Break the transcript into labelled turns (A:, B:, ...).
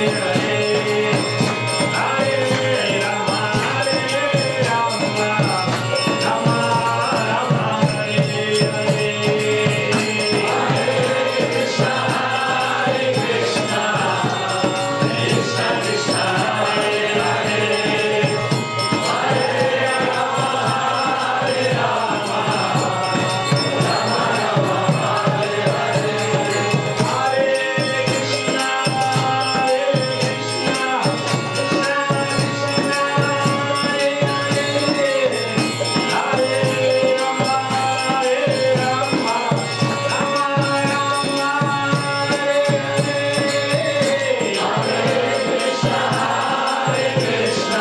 A: Hey. Krishna.